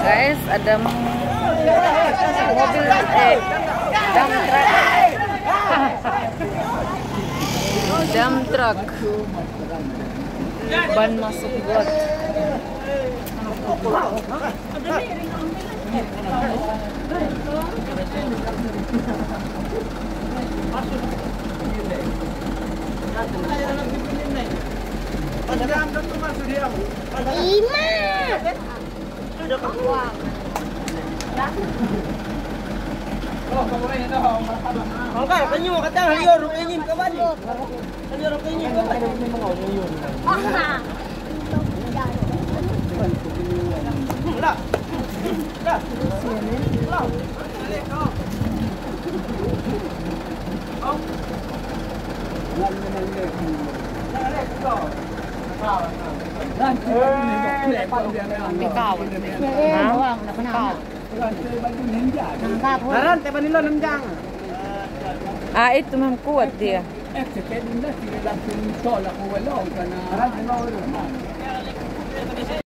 Guys, ada mobil eh dump truck. Dump truck. Ban masuk got. Ah. Eh, lang Ah, itu mam kuat dia.